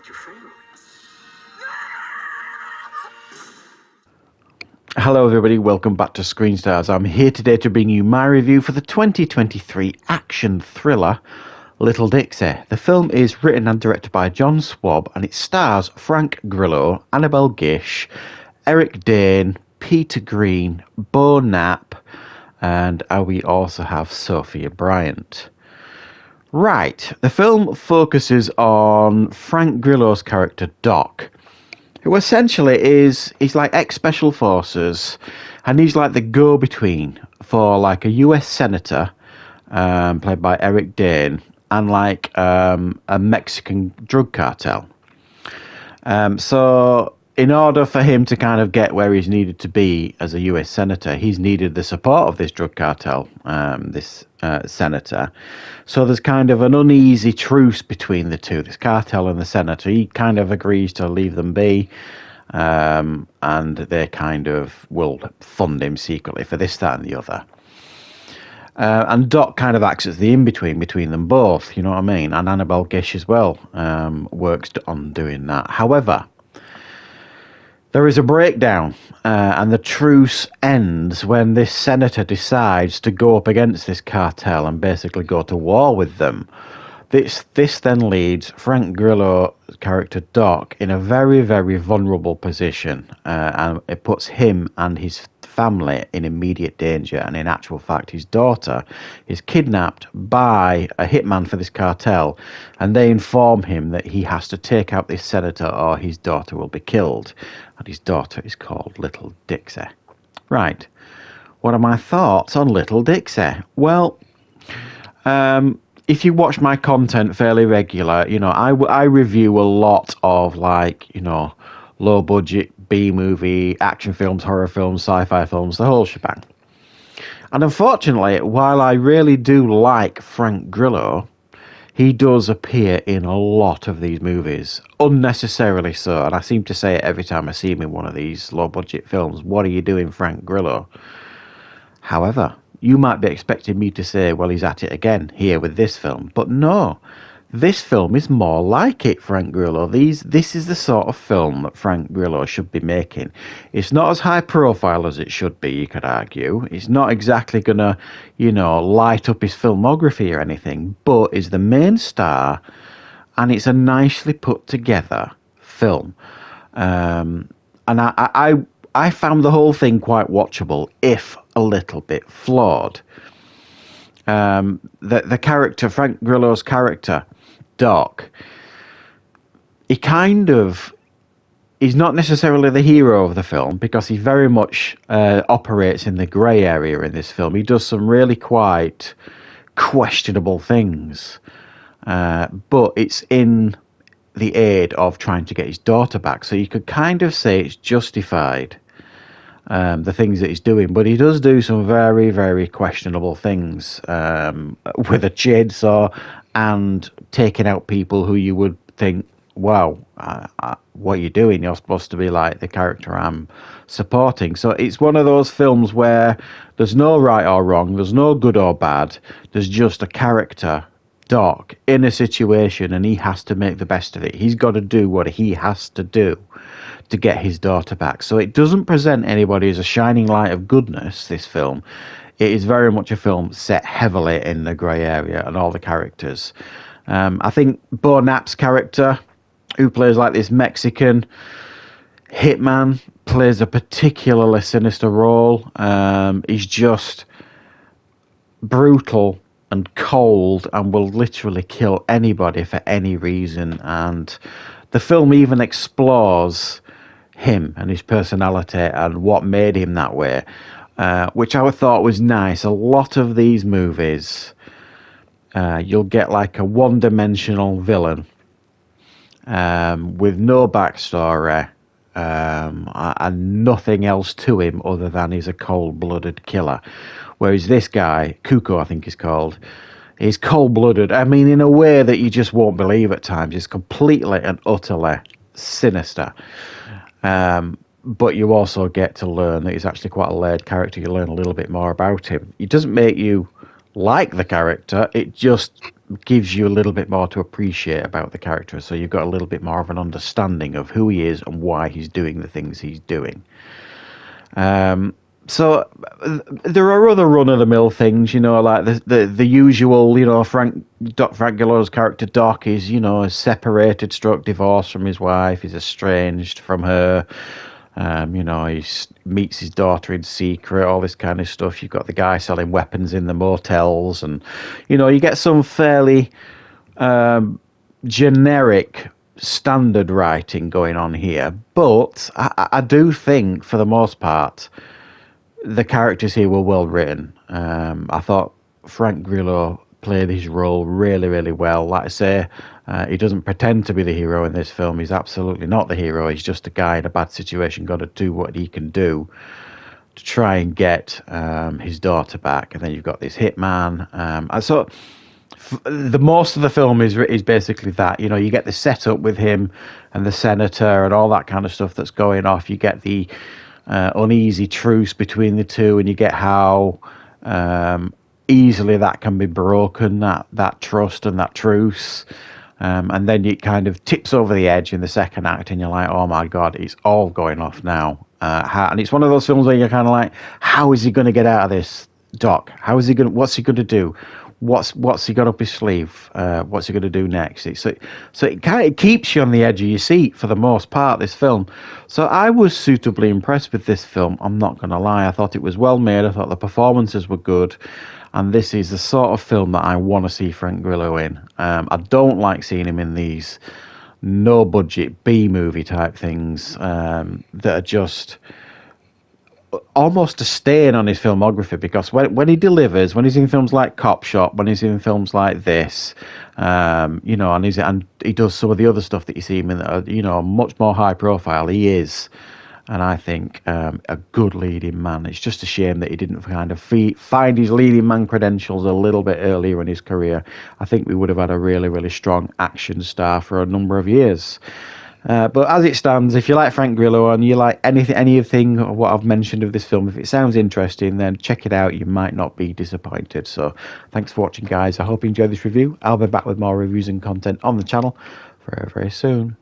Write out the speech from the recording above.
protect your family. Hello, everybody. Welcome back to Screen Stars. I'm here today to bring you my review for the 2023 action thriller Little Dixie. The film is written and directed by John Swab and it stars Frank Grillo, Annabeth Gish, Eric Dane, Peter Greene, Beau Knapp, and uh, we also have Sophia Bryant. Right, the film focuses on Frank Grillo's character Doc, who essentially is he's like ex special forces, and he's like the go between for like a U.S. senator, um, played by Eric Dane, and like um, a Mexican drug cartel. Um, so, in order for him to kind of get where he's needed to be as a US senator, he's needed the support of this drug cartel, um, this uh, senator. So, there's kind of an uneasy truce between the two, this cartel and the senator. He kind of agrees to leave them be. Um, and they kind of will fund him secretly for this, that, and the other. Uh, and Doc kind of acts as the in between between them both, you know what I mean? And Annabeth Gish as well um, works on doing that. However, there is a breakdown, uh, and the truce ends when this senator decides to go up against this cartel and basically go to war with them. This this then leads Frank Grillo's character Doc in a very very vulnerable position, uh, and it puts him and his family in immediate danger. And in actual fact, his daughter is kidnapped by a hitman for this cartel, and they inform him that he has to take out this senator or his daughter will be killed. And his daughter is called Little Dixie. Right. What are my thoughts on Little Dixie? Well, um, if you watch my content fairly regular, you know, I, I review a lot of like, you know, low budget B movie, action films, horror films, sci fi films, the whole shebang. And unfortunately, while I really do like Frank Grillo, he does appear in a lot of these movies, unnecessarily so. And I seem to say it every time I see him in one of these low budget films. What are you doing, Frank Grillo? However, you might be expecting me to say, well, he's at it again here with this film. But no, this film is more like it, Frank Grillo. These, this is the sort of film that Frank Grillo should be making. It's not as high profile as it should be, you could argue. It's not exactly going to, you know, light up his filmography or anything, but is the main star, and it's a nicely put together film. Um, and I, I, I found the whole thing quite watchable, if a little bit flawed. Um, the the character Frank Grillo's character, Doc, he kind of he's not necessarily the hero of the film because he very much uh, operates in the grey area in this film. He does some really quite questionable things, uh, but it's in the aid of trying to get his daughter back. So you could kind of say it's justified um, the things that he's doing, but he does do some very, very questionable things um, with a chainsaw and taking out people who you would think, wow, uh, uh, what are you doing? You're supposed to be like the character I'm supporting. So it's one of those films where there's no right or wrong, there's no good or bad, there's just a character. Doc in a situation, and he has to make the best of it. He's got to do what he has to do to get his daughter back. So it doesn't present anybody as a shining light of goodness, this film. It is very much a film set heavily in the grey area and all the characters. Um, I think Beau Knapp's character, who plays like this Mexican hitman, plays a particularly sinister role. Um, he's just brutal and cold and will literally kill anybody for any reason. And the film even explores him and his personality and what made him that way, uh, which I thought was nice. A lot of these movies, uh, you'll get like a one dimensional villain um, with no backstory um, and nothing else to him other than he's a cold blooded killer. Whereas this guy, Cuco, I think he's called, is cold blooded. I mean, in a way that you just won't believe at times. He's completely and utterly sinister. Um, but you also get to learn that he's actually quite a laid character. You learn a little bit more about him. It doesn't make you like the character, it just gives you a little bit more to appreciate about the character. So you've got a little bit more of an understanding of who he is and why he's doing the things he's doing. Um, so there are other run of the mill things, you know, like the, the the usual, you know, Frank Doc Frank Grillo's character Doc is, you know, separated, struck divorced from his wife, he's estranged from her. Um, you know, he meets his daughter in secret, all this kind of stuff. You've got the guy selling weapons in the motels, and you know, you get some fairly um, generic standard writing going on here. But I, I do think, for the most part, the characters here were well written. Um, I thought Frank Grillo played his role really, really well. Like I say, uh, he doesn't pretend to be the hero in this film. He's absolutely not the hero. He's just a guy in a bad situation, got to do what he can do to try and get um, his daughter back. And then you've got this hitman. Um, and so f- the most of the film is is basically that. You know, you get the setup with him and the senator and all that kind of stuff that's going off. You get the uh, uneasy truce between the two, and you get how um, easily that can be broken that that trust and that truce. Um, and then it kind of tips over the edge in the second act, and you're like, "Oh my god, it's all going off now." Uh, how, and it's one of those films where you're kind of like, "How is he going to get out of this, Doc? How is he going? What's he going to do? What's what's he got up his sleeve? Uh, what's he going to do next?" It's, so so it kind of keeps you on the edge of your seat for the most part. This film, so I was suitably impressed with this film. I'm not going to lie. I thought it was well made. I thought the performances were good and this is the sort of film that I want to see Frank Grillo in. Um, I don't like seeing him in these no budget B movie type things um, that are just almost a stain on his filmography because when when he delivers, when he's in films like Cop Shop, when he's in films like this, um, you know, and he's and he does some of the other stuff that you see him in that are, you know, much more high profile. He is and I think um, a good leading man. It's just a shame that he didn't kind of fee- find his leading man credentials a little bit earlier in his career. I think we would have had a really, really strong action star for a number of years. Uh, but as it stands, if you like Frank Grillo and you like anything, anything of what I've mentioned of this film, if it sounds interesting, then check it out. You might not be disappointed. So, thanks for watching, guys. I hope you enjoyed this review. I'll be back with more reviews and content on the channel very, very soon.